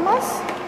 Thomas?